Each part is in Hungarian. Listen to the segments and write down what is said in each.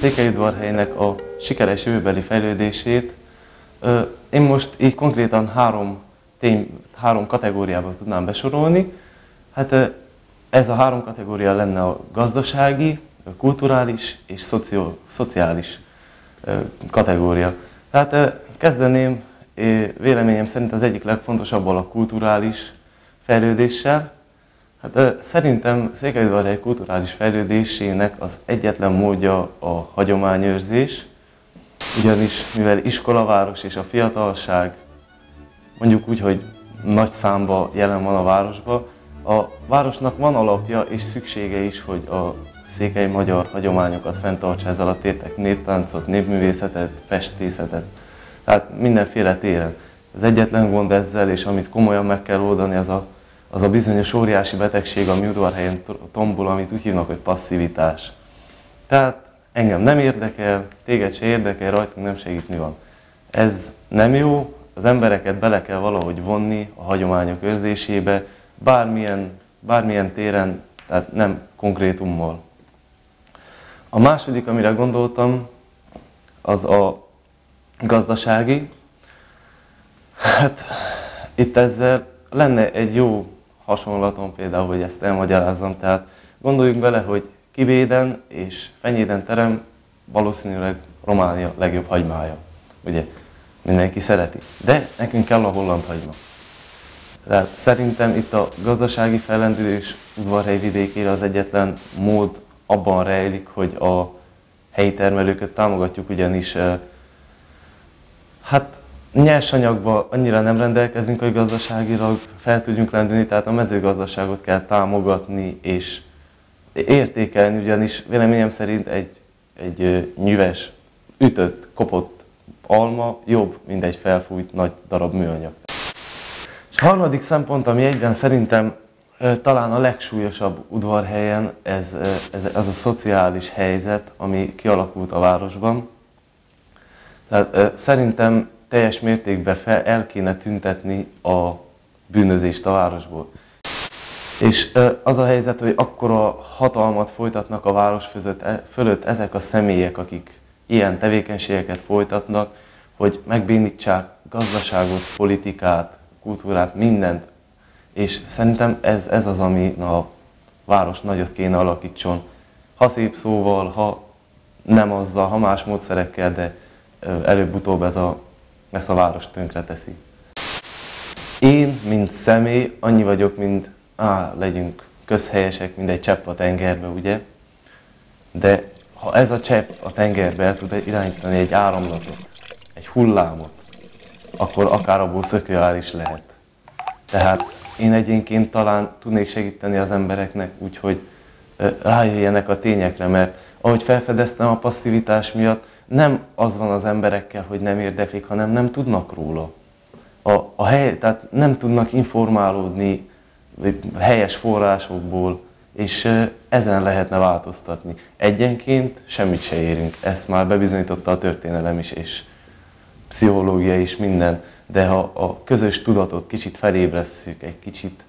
Székelyudvarhelynek a sikeres jövőbeli fejlődését én most így konkrétan három, tény, három kategóriába tudnám besorolni. Hát ez a három kategória lenne a gazdasági, kulturális és szocio, szociális kategória. Tehát kezdeném véleményem szerint az egyik legfontosabb a kulturális fejlődéssel. Hát szerintem Székelyudvarhely kulturális fejlődésének az egyetlen módja a hagyományőrzés, ugyanis mivel iskolaváros és a fiatalság mondjuk úgy, hogy nagy számba jelen van a városban, a városnak van alapja és szüksége is, hogy a székely magyar hagyományokat fenntartsa ezzel a tétek, néptáncot, népművészetet, festészetet, tehát mindenféle téren. Az egyetlen gond ezzel, és amit komolyan meg kell oldani, az a, az a bizonyos óriási betegség, ami udvarhelyen tombol, amit úgy hívnak, hogy passzivitás. Tehát engem nem érdekel, téged se érdekel, rajtunk nem segít, mi van. Ez nem jó, az embereket bele kell valahogy vonni a hagyományok őrzésébe, bármilyen, bármilyen téren, tehát nem konkrétummal. A második, amire gondoltam, az a gazdasági. Hát itt ezzel lenne egy jó hasonlatom például, hogy ezt elmagyarázzam. Tehát gondoljunk bele, hogy Kibéden és Fenyéden terem valószínűleg Románia legjobb hagymája. Ugye mindenki szereti. De nekünk kell a holland hagyma. Tehát szerintem itt a gazdasági fellendülés udvarhely vidékére az egyetlen mód abban rejlik, hogy a helyi termelőket támogatjuk, ugyanis hát nyersanyagban annyira nem rendelkezünk, hogy gazdaságilag fel tudjunk lendülni, tehát a mezőgazdaságot kell támogatni és értékelni, ugyanis véleményem szerint egy, egy nyüves, ütött, kopott alma jobb, mint egy felfújt nagy darab műanyag. És harmadik szempont, ami egyben szerintem talán a legsúlyosabb udvarhelyen, ez, ez, ez a szociális helyzet, ami kialakult a városban. Tehát szerintem teljes mértékben fel, el kéne tüntetni a bűnözést a városból. És az a helyzet, hogy akkora hatalmat folytatnak a város fölött, e, fölött ezek a személyek, akik ilyen tevékenységeket folytatnak, hogy megbénítsák gazdaságot, politikát, kultúrát, mindent. És szerintem ez, ez az, ami a város nagyot kéne alakítson. Ha szép szóval, ha nem azzal, ha más módszerekkel, de előbb-utóbb ez a, ezt a város tönkre teszi. Én, mint személy, annyi vagyok, mint á, legyünk közhelyesek, mint egy csepp a tengerbe, ugye? De ha ez a csepp a tengerbe el tud irányítani egy áramlatot, egy hullámot, akkor akár abból szökőár is lehet. Tehát én egyénként talán tudnék segíteni az embereknek úgy, hogy rájöjjenek a tényekre, mert ahogy felfedeztem a passzivitás miatt, nem az van az emberekkel, hogy nem érdeklik, hanem nem tudnak róla. A, a hely, tehát nem tudnak informálódni helyes forrásokból, és ezen lehetne változtatni. Egyenként semmit se érünk, ezt már bebizonyította a történelem is, és pszichológia is minden, de ha a közös tudatot kicsit felébresszük, egy kicsit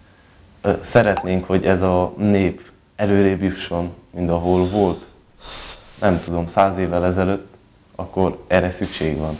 ö, szeretnénk, hogy ez a nép előrébb jusson, mint ahol volt, nem tudom, száz évvel ezelőtt, akkor erre szükség van.